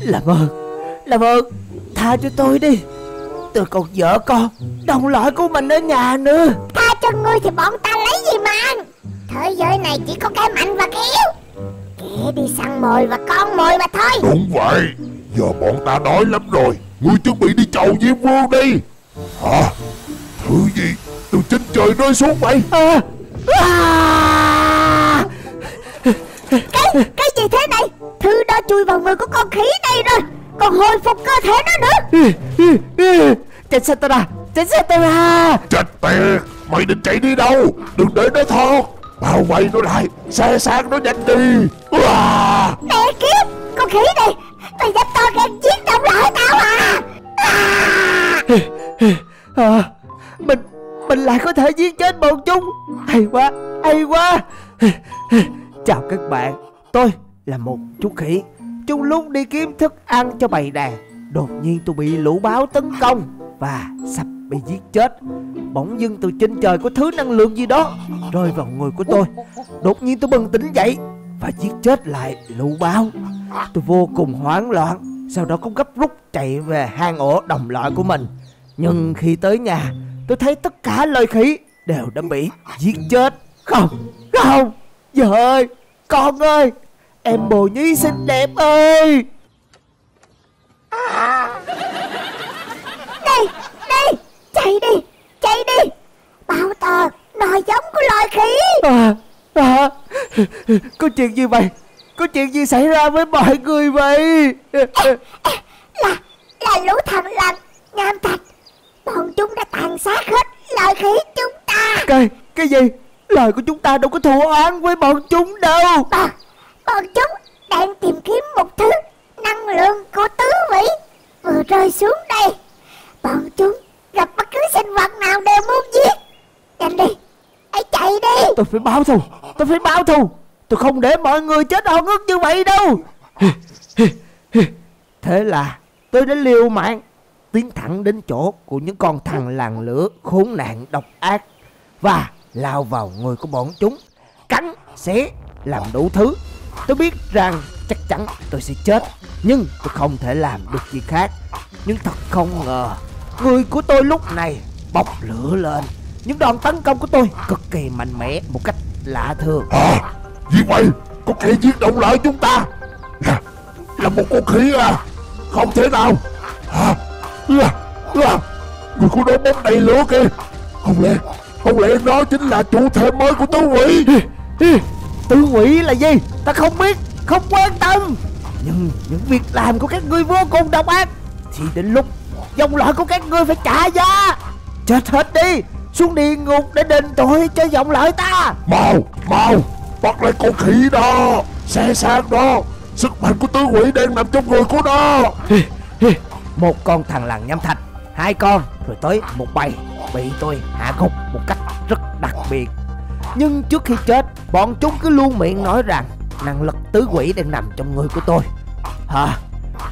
Làm ơn Làm ơn Tha cho tôi đi. Tôi còn vợ con Đồng loại của mình ở nhà nữa. Tha cho ngươi thì bọn ta lấy gì mà ăn? Thế giới này chỉ có cái mạnh và cái yếu. Kẻ đi săn mồi và con mồi mà thôi. Đúng vậy Giờ bọn ta đói lắm rồi. Ngươi chuẩn bị đi chầu Diêm Vương đi. Hả? Thứ gì? Từ trên trời rơi xuống vậy? À, à. Cái, cái gì thế này? Thứ đó chui vào người của con khỉ này rồi. Còn hồi phục cơ thể nó nữa. Tránh Satana Tránh Satana Chết tiệt Mày định chạy đi đâu? Đừng để nó thoát. Bao vây nó lại Xe sang nó nhanh đi. À. Mẹ kiếp Con khỉ này Mày dám to gan giết đồng loại tao à, à. à Mình Mình lại có thể giết chết bọn chúng. Hay quá Hay quá Chào các bạn, Tôi là một chú khỉ. Trong lúc đi kiếm thức ăn cho bầy đàn. Đột nhiên tôi bị lũ báo tấn công Và sắp bị giết chết. Bỗng dưng từ trên trời có thứ năng lượng gì đó Rơi vào người của tôi. Đột nhiên tôi bừng tỉnh dậy Và giết chết lại lũ báo. Tôi vô cùng hoảng loạn, Sau đó cũng gấp rút chạy về hang ổ đồng loại của mình. Nhưng khi tới nhà, Tôi thấy tất cả loài khỉ Đều đã bị giết chết. Không Không. Vợ ơi Con ơi Em bồ nhí xinh đẹp ơi. Đi Đi Chạy đi Chạy đi. Bao tờ Nòi giống của loài khỉ. À, à, Có chuyện gì vậy? Có chuyện gì xảy ra với mọi người vậy? Là Là lũ thằng lằn Nham thạch. Bọn chúng đã tàn sát hết loài khỉ chúng ta. Cái Cái gì Lời của chúng ta đâu có thù oán với bọn chúng đâu. Bọn Bọn chúng đang tìm kiếm một thứ Năng lượng của tứ vĩ Vừa rơi xuống đây. Bọn chúng gặp bất cứ sinh vật nào đều muốn giết. Nhanh đi Hãy chạy đi. Tôi phải báo thù Tôi phải báo thù. Tôi không để mọi người chết oan ức như vậy đâu. Thế là tôi đã liều mạng Tiến thẳng đến chỗ của những con thằng làng lửa khốn nạn độc ác Và lao vào người của bọn chúng. Cắn, xé, làm đủ thứ. Tôi biết rằng chắc chắn tôi sẽ chết Nhưng tôi không thể làm được gì khác. Nhưng thật không ngờ Người của tôi lúc này bốc lửa lên. Những đòn tấn công của tôi cực kỳ mạnh mẽ Một cách lạ thường. À, Gì vậy? Có kẻ giết động lại chúng ta? Là, là một con khỉ à. Không thể nào. À, à, à, Người của nó bốc đầy lửa kìa. Không lẽ không lẽ nó chính là chủ thể mới của tứ quỷ. Tứ quỷ là gì? Ta không biết Không quan tâm. Nhưng những việc làm của các ngươi vô cùng độc ác. Thì đến lúc Dòng loại của các ngươi phải trả giá. Chết hết đi Xuống địa ngục để đền tội cho dòng loại ta. Mau Mau Bắt lại con khỉ đó. Xe sang đó Sức mạnh của tứ quỷ đang nằm trong người của nó. Một con thằng lằn nhâm thạch Hai con Rồi tới một bầy Bị tôi hạ gục một cách rất đặc biệt. Nhưng trước khi chết Bọn chúng cứ luôn miệng nói rằng Năng lực tứ quỷ đang nằm trong người của tôi. Hả?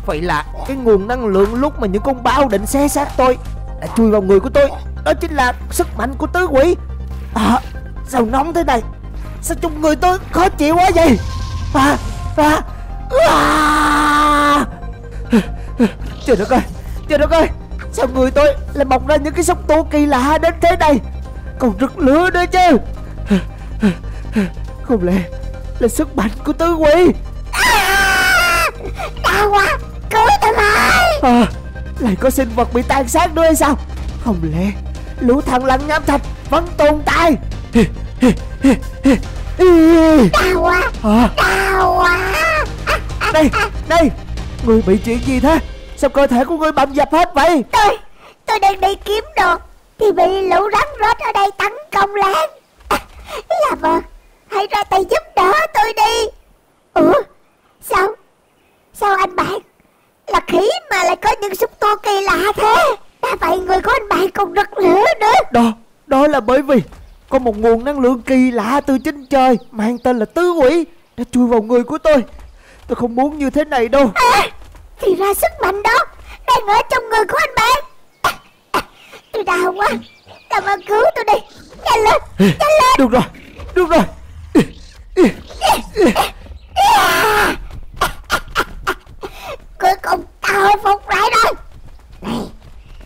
Vậy là cái nguồn năng lượng lúc mà những con báo định xé xác tôi Đã chui vào người của tôi Đó chính là sức mạnh của tứ quỷ. À Sao nóng thế này? Sao trong người tôi khó chịu quá vậy? À À, à. Trời đất ơi Trời đất ơi Sao người tôi lại mọc ra những cái xúc tu kỳ lạ đến thế này còn rực lửa nữa chứ. Không lẽ Là sức mạnh của tứ quỷ? À, Đau quá Cứu tôi với à, Lại có sinh vật bị tàn sát nữa hay sao? Không lẽ Lũ thằng lằn nham thạch Vẫn tồn tại? Đau quá à. Đau quá. Đây Đây Người bị chuyện gì thế? Sao cơ thể của ngươi bầm dập hết vậy? Tôi Tôi đang đi kiếm đồ Thì bị lũ rắn rết ở đây tấn công lan à, Làm ơn Hãy ra tay giúp đỡ tôi đi. Ủa Sao? Sao anh bạn Là khỉ mà lại có những xúc tu kỳ lạ thế? Đã vậy người của anh bạn còn rực lửa nữa. Đó Đó là bởi vì Có một nguồn năng lượng kỳ lạ từ trên trời Mang tên là tứ quỷ Đã chui vào người của tôi. Tôi không muốn như thế này đâu. À, Thì ra sức mạnh đó Đang ở trong người của anh bạn Tôi đau quá. Làm ơn cứu tôi đi. Nhanh lên Nhanh lên. Được rồi Được rồi. Cuối cùng tao hồi phục lại rồi. Này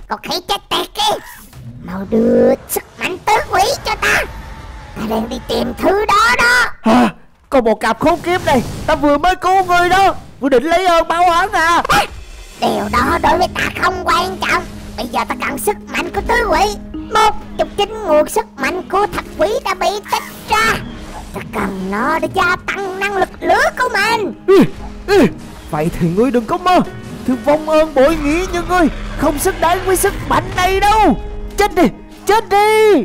Con khỉ chết tiệt kia Mau đưa sức mạnh tứ quỷ cho ta. Ta đang đi tìm thứ đó đó. À, Còn một cặp khốn kiếp này Ta vừa mới cứu người đó. Vừa định lấy ơn báo oán à. Điều đó đối với ta không quan trọng. Bây giờ ta cần sức mạnh của tứ quỷ. Một trong chính nguồn sức mạnh của thập quỷ đã bị tách ra. Ta cần nó để gia tăng năng lực lửa của mình. Ừ, ừ. Vậy thì ngươi đừng có mơ. Thứ vong ơn bội nghĩa như ngươi. Không xứng đáng với sức mạnh này đâu. Chết đi, chết đi.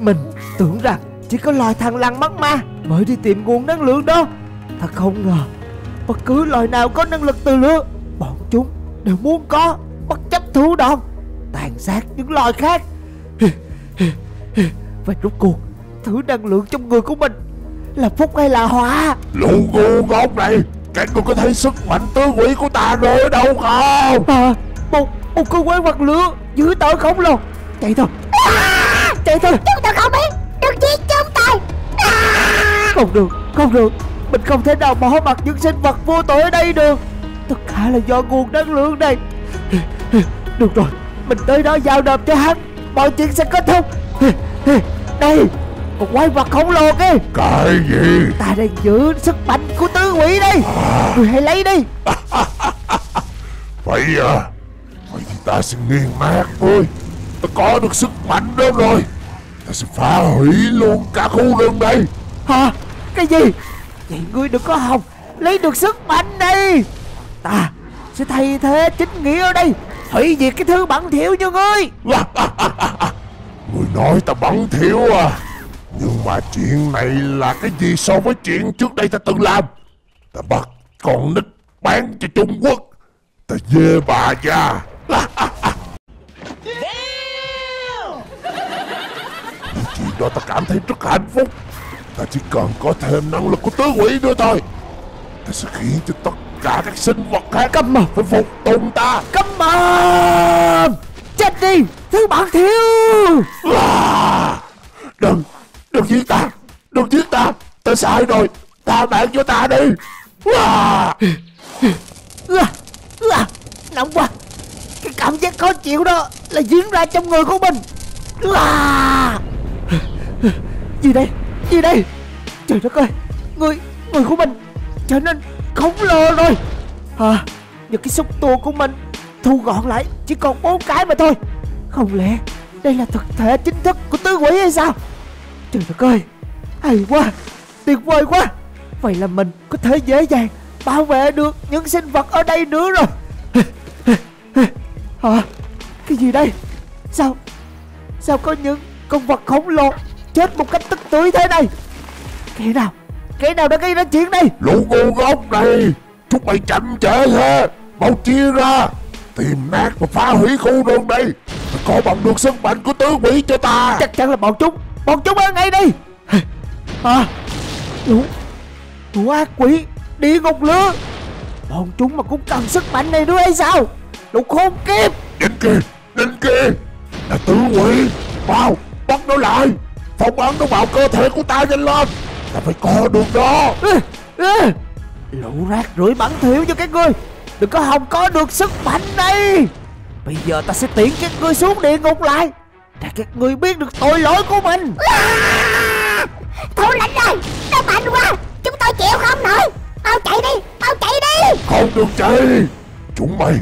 Mình tưởng rằng chỉ có loài thằng lằn mắt ma Mới đi tìm nguồn năng lượng đó. Thật không ngờ Bất cứ loài nào có năng lực từ lửa Bọn chúng đều muốn có Bất chấp thủ đoạn Tàn sát những loài khác. Và rốt cuộc Thứ năng lượng trong người của mình Là phúc hay là họa? Lũ ngu ngốc này Các người có thấy sức mạnh tứ quỷ của ta rồi ở đâu không? À, Một một con quái vật lửa Dữ tợn khổng lồ. Chạy thôi. Chạy thôi. Chúng ta không biết Đừng giết chúng tôi à! Không được Không được. Mình không thể nào bỏ mặt những sinh vật vô tội ở đây được Tất cả là do nguồn năng lượng này. Được rồi Mình tới đó giao nộp cho hắn. Mọi chuyện sẽ kết thúc. Đây Một quái vật khổng lồ kia. Cái gì? Ta đang giữ sức mạnh của tứ quỷ đây. Người hãy lấy đi. Vậy à Vậy thì ta sẽ nghiền nát ngươi Ta có được sức mạnh đó rồi. Ta sẽ phá hủy luôn cả khu rừng này. Hả? Cái gì? Vậy ngươi đừng có hòng. Lấy được sức mạnh này Ta sẽ thay thế chính nghĩa ở đây. Hủy diệt cái thứ bẩn thỉu như ngươi. Người nói ta bẩn thỉu à? Nhưng mà chuyện này là cái gì so với chuyện trước đây ta từng làm? Ta bắt con nít bán cho Trung Quốc. Ta dê bà già. Chuyện đó ta cảm thấy rất hạnh phúc. Ta chỉ cần có thêm năng lực của tứ quỷ nữa thôi. Ta sẽ khiến cho tất cả các sinh vật khác. Câm mồm phải phục tùng ta. Câm mồm Chết đi. Thứ bẩn thỉu À, đừng. Đừng giết ta. Đừng giết ta. Ta sai rồi. Tha mạng cho ta đi. À, Ưa, ưa, Nóng quá. Cái cảm giác khó chịu đó Là diễn ra trong người của mình. Ưa. Gì đây? Gì đây? Trời đất ơi. Người Người của mình Trở nên khổng lồ rồi. À, Hả Những cái xúc tua của mình Thu gọn lại, Chỉ còn bốn cái mà thôi. Không lẽ Đây là thực thể chính thức của tứ quỷ hay sao? Trời đất ơi, Hay quá, Tuyệt vời quá. Vậy là mình có thể dễ dàng Bảo vệ được những sinh vật ở đây nữa rồi. Hả Cái gì đây? Sao Sao có những con vật khổng lồ Chết một cách tức tưới thế này? Kẻ nào Kẻ nào đã gây ra chuyện này? Lũ ngu ngốc này chúng mày chậm trễ thế mau chia ra tìm nát và phá hủy khu rừng này. Có bằng được sức mạnh của tứ quỷ cho ta. Chắc chắn là bọn chúng. Bọn chúng ở ngay đây. Hả Lũ Lũ ác quỷ Địa ngục lửa. Bọn chúng mà cũng cần sức mạnh này nữa hay sao? Lũ khốn kiếp. Nhìn kìa Nhìn kìa. Là tứ quỷ. Mau Bắt nó lại. Phong ấn nó vào cơ thể của ta nhanh lên Ta phải có được nó Ê, ê, Lũ rác rưởi bẩn thỉu cho các ngươi. Đừng có hòng có được sức mạnh này. Bây giờ ta sẽ tiễn các ngươi xuống địa ngục lại Để các ngươi biết được tội lỗi của mình. À! Thủ lĩnh ơi Nó mạnh quá Chúng tôi chịu không nổi. Mau chạy đi Mau chạy đi. Không được chạy. Chúng mày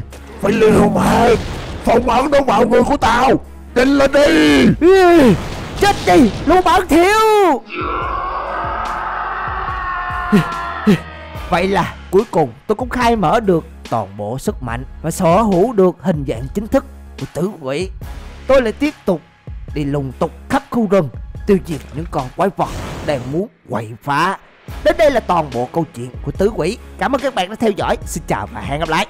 Phải liều mạng Phong ấn nó vào người của tao. Nhanh lên đi. Chết đi lũ bẩn thỉu Vậy là cuối cùng tôi cũng khai mở được toàn bộ sức mạnh và sở hữu được hình dạng chính thức của tử quỷ. Tôi lại tiếp tục đi lùng tục khắp khu rừng, tiêu diệt những con quái vật đang muốn quậy phá. Đến đây là toàn bộ câu chuyện của tứ quỷ. Cảm ơn các bạn đã theo dõi. Xin chào và hẹn gặp lại.